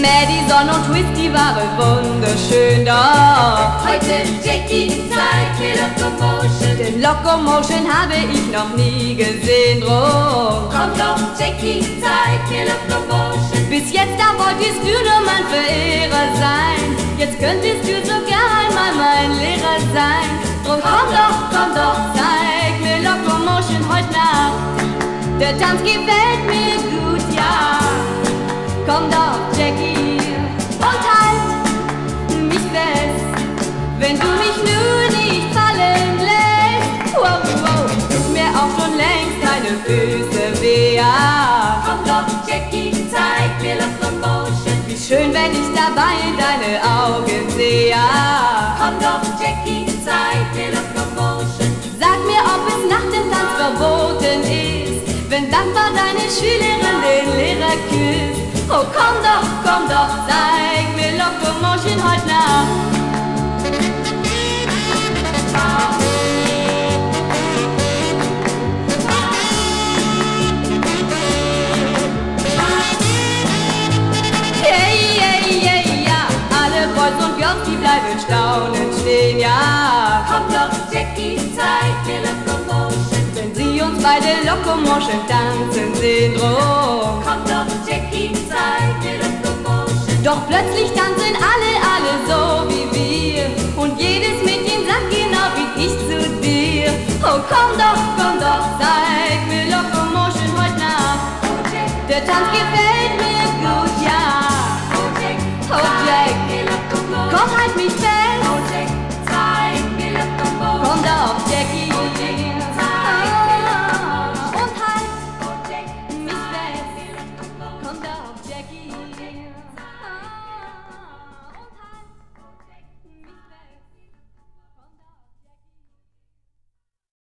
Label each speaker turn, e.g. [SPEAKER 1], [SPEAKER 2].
[SPEAKER 1] Maddie, Son und Twist, die waren wunderschön doch.
[SPEAKER 2] Heute Jackie zeigt mir Locomotion.
[SPEAKER 1] Den Locomotion habe ich noch nie gesehen, drum.
[SPEAKER 2] Komm doch, Jackie, zeig mir Locomotion.
[SPEAKER 1] Bis jetzt, da wolltest du nur mein Verehrer sein. Jetzt könntest du sogar einmal mein Lehrer sein. Drum komm doch, komm doch, zeig mir Locomotion heute Nacht. Der Tanz gefällt mir gut, ja. Komm doch, Jackie, und halt mich fest, wenn du mich nur nicht fallen lässt. Wow, wow, tut mir auch schon längst deine Füße weh.
[SPEAKER 2] Komm doch, Jackie, zeig mir Locomotion.
[SPEAKER 1] Wie schön, wenn ich dabei in deine Augen sehe.
[SPEAKER 2] Komm doch, Jackie, zeig mir Locomotion.
[SPEAKER 1] Sag mir, ob es nach dem Tanz verboten ist, wenn dankbar deine Schülerin den Lehrer küsst. Oh, komm doch, komm doch, zeig mir Locomotion heute Nacht. Hey, hey, hey, ja, alle Boys und Girls, die bleiben staunend stehen, ja.
[SPEAKER 2] Komm doch, Jackie, zeig mir Locomotion.
[SPEAKER 1] Wenn sie uns bei der tanzen sehen,
[SPEAKER 2] Doch
[SPEAKER 1] plötzlich tanzen alle, alle so wie wir. Und jedes Mädchen sagt genau wie ich zu dir. Oh, komm doch, komm doch, zeig mir Locomotion heute Nacht. Der Tanz gefällt mir